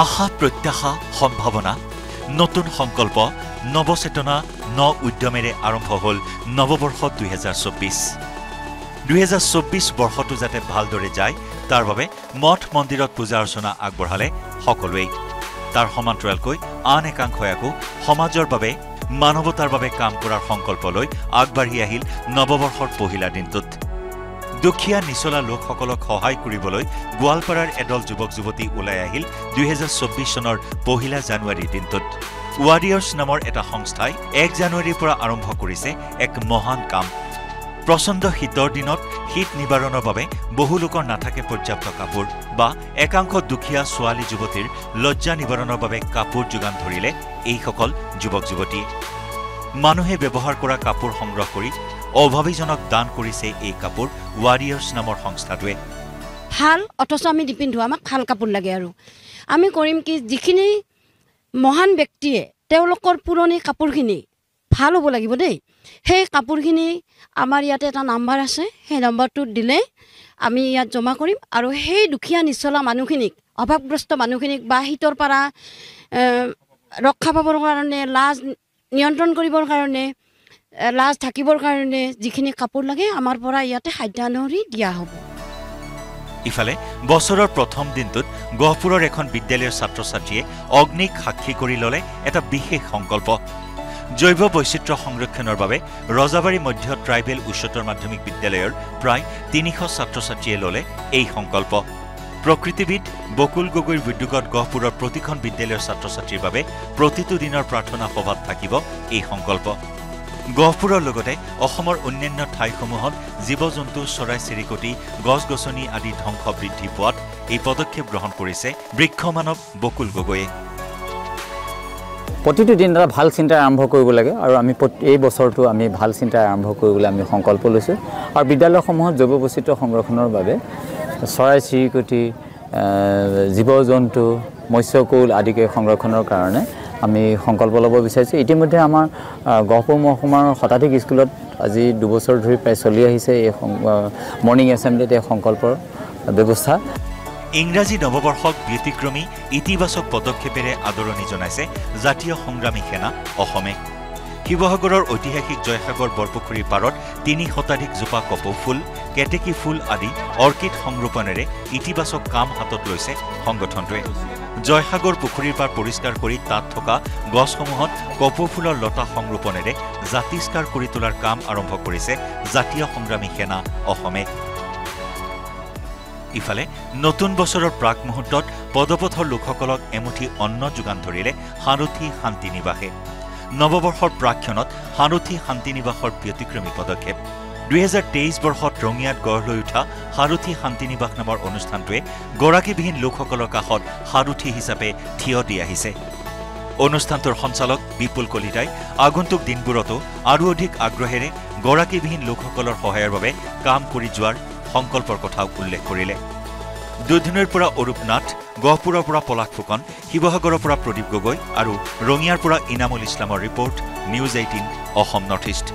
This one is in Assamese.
আশা প্ৰত্যাশা সম্ভাৱনা নতুন সংকল্প নৱচেতনা ন উদ্যমেৰে আৰম্ভ হ'ল নৱবৰ্ষ দুহেজাৰ চৌব্বিছ। দুহেজাৰ চৌব্বিছ বৰ্ষটো যাতে ভালদৰে যায় তাৰ বাবে মঠ মন্দিৰত পূজা অৰ্চনা আগবঢ়ালে সকলোৱেই। তাৰ সমান্তৰালকৈ আন একাংশই আকৌ সমাজৰ বাবে মানৱতাৰ বাবে কাম কৰাৰ সংকল্প লৈ আগবাঢ়ি আহিল নৱবৰ্ষৰ পহিলা দিনটোত। দুখীয়া নিচলা লোকসকলক সহায় কৰিবলৈ গোৱালপাৰাৰ এদল যুৱক যুৱতী ওলাই আহিল দুহেজাৰ চৌব্বিছ চনৰ পহিলা জানুৱাৰীৰ দিনটোত। ৱাৰিয়াৰ্ছ নামৰ এটা সংস্থাই এক জানুৱাৰীৰ পৰা আৰম্ভ কৰিছে এক মহান কাম। প্ৰচণ্ড শীতৰ দিনত শীত নিবাৰণৰ বাবে বহু লোকৰ নাথাকে পৰ্যাপ্ত কাপোৰ বা একাংশ দুখীয়া ছোৱালী যুৱতীৰ লজ্জা নিবাৰণৰ বাবে কাপোৰ যোগান ধৰিলে এইসকল যুৱক যুৱতীয়ে মানুহে ব্যৱহাৰ কৰা কাপোৰ সংগ্ৰহ কৰি অভাৱীজনক দান কৰিছে এই কাপোৰ ৱাৰিয়াৰ্ছ নামৰ সংস্থাটোৱে। ভাল অথচ আমি নিপিন্ধো আমাক ভাল কাপোৰ লাগে আৰু। আমি কৰিম কি যিখিনি মহান ব্যক্তিয়ে তেওঁলোকৰ পুৰণি কাপোৰখিনি ভাল হ'ব লাগিব দেই। সেই কাপোৰখিনি আমাৰ ইয়াতে এটা নাম্বাৰ আছে সেই নাম্বাৰটোত দিলে আমি ইয়াত জমা কৰিম আৰু সেই দুখীয়া নিচলা মানুহখিনিক অভাৱগ্ৰস্ত মানুহখিনিক বা শীতৰ পৰা ৰক্ষা পাবৰ কাৰণে লাজ নিয়ন্ত্ৰণ কৰিবৰ কাৰণে লাজ থাকিবৰ কাৰণে যিখিনি কাপোৰ লাগে আমাৰ পৰা ইয়াতে সাধ্যানুসৰি দিয়া হ'ব। ইফালে বছৰৰ প্ৰথম দিনটোত গহপুৰৰ এখন বিদ্যালয়ৰ ছাত্ৰ ছাত্ৰীয়ে অগ্নিক সাক্ষী কৰি ল'লে এটা বিশেষ সংকল্প। জৈৱ বৈচিত্ৰ্য সংৰক্ষণৰ বাবে ৰজাবাৰী মধ্য ট্ৰাইবেল উচ্চতৰ মাধ্যমিক বিদ্যালয়ৰ প্ৰায় তিনিশ ছাত্ৰ ছাত্ৰীয়ে ল'লে এই সংকল্প। প্ৰকৃতিবিদ বকুল গগৈৰ উদ্যোগত গহপুৰৰ প্ৰতিখন বিদ্যালয়ৰ ছাত্ৰ ছাত্ৰীৰ বাবে প্ৰতিটো দিনৰ প্ৰাৰ্থনা সভাত থাকিব এই সংকল্প। গহপুৰৰ লগতে অসমৰ অন্যান্য ঠাইসমূহত জীৱ জন্তু চৰাই চিৰিকটি গছ গছনি আদি ধ্বংস বৃদ্ধি পোৱাত এই পদক্ষেপ গ্ৰহণ কৰিছে বৃক্ষ মানৱ বকুল গগৈয়ে। প্ৰতিটো দিন এটা ভাল চিন্তা আৰম্ভ কৰিব লাগে আৰু আমি এই বছৰটো আমি ভাল চিন্তা আৰম্ভ কৰিবলৈ আমি সংকল্প লৈছোঁ। আৰু বিদ্যালয়সমূহত জৈৱ বৈচিত্ৰ্য সংৰক্ষণৰ বাবে চৰাই চিৰিকটি জীৱ জন্তু মৎস্যকৌল আদিকে সংৰক্ষণৰ কাৰণে আমি সংকল্প ল'ব বিচাৰিছোঁ। ইতিমধ্যে আমাৰ গহপুৰ মহকুমাৰ শতাধিক স্কুলত আজি দুবছৰ ধৰি প্ৰায় চলি আহিছে এই মৰ্ণিং এছেম্বলিত এই সংকল্পৰ ব্যৱস্থা। ইংৰাজী নৱবৰ্ষক ব্যতিক্ৰমী ইতিবাচক পদক্ষেপেৰে আদৰণি জনাইছে জাতীয় সংগ্ৰামী সেনা অসমে। শিৱসাগৰৰ ঐতিহাসিক জয়সাগৰ বৰপুখুৰীৰ পাৰত তিনি শতাধিক জোপা কপৌ ফুল কেতেকী ফুল আদি অৰ্কিড সংৰোপণেৰে ইতিবাচক কাম হাতত লৈছে সংগঠনটোৱে। জয়সাগৰ পুখুৰীৰ পাৰ পৰিষ্কাৰ কৰি তাত থকা গছসমূহত কপৌ ফুলৰ লতা সংৰোপণেৰে জাতিষ্কাৰ কৰি তোলাৰ কাম আৰম্ভ কৰিছে জাতীয় সংগ্ৰামী সেনা অসমে। ইফালে নতুন বছৰৰ প্ৰাক মুহূৰ্তত পদপথৰ লোকসকলক এমুঠি অন্ন যোগান ধৰিলে সাৰথী শান্তি নিবাসে। নৱবৰ্ষৰ প্ৰাক্ষণত সাৰথী শান্তি নিবাসৰ ব্যতিক্ৰমী পদক্ষেপ। দুহেজাৰ তেইছ বৰ্ষত ৰঙিয়াত গঢ় লৈ উঠা সাৰথী শান্তি নিবাস নামৰ অনুষ্ঠানটোৱে গৰাকীবিহীন লোকসকলৰ কাষত সাৰথী হিচাপে থিয় দি আহিছে। অনুষ্ঠানটোৰ সঞ্চালক বিপুল কলিতাই আগন্তুক দিনবোৰতো আৰু অধিক আগ্ৰহেৰে গৰাকীবিহীন লোকসকলৰ সহায়ৰ বাবে কাম কৰি যোৱাৰ সংকল্পৰ কথাও উল্লেখ কৰিলে। দুধনৈৰ পৰা অৰূপ নাথ গহপুৰৰ পৰা পলাশ ফুকন শিৱসাগৰৰ পৰা প্ৰদীপ গগৈ আৰু ৰঙিয়াৰ পৰা ইনামুল ইছলামৰ report news eighteen Assam north east.